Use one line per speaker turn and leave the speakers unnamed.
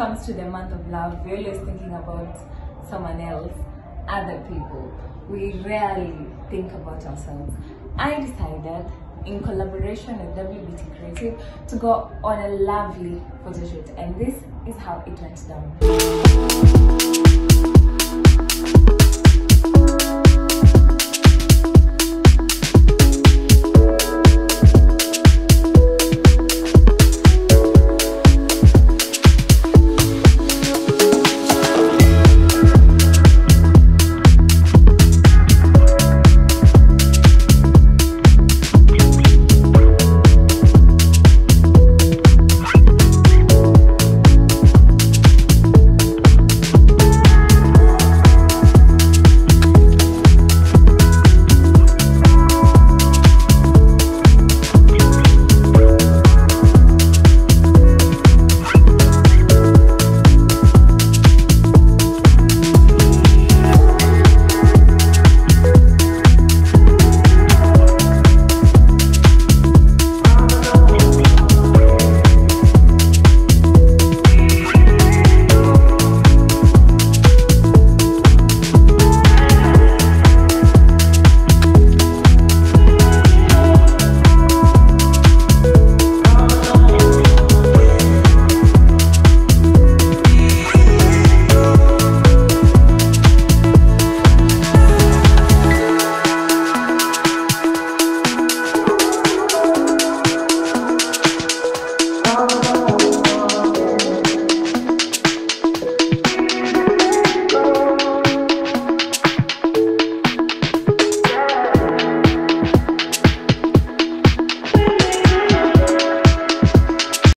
comes to the month of love, we're always thinking about someone else, other people. We rarely think about ourselves. I decided, in collaboration with WBT Creative, to go on a lovely photo shoot, and this is how it went down.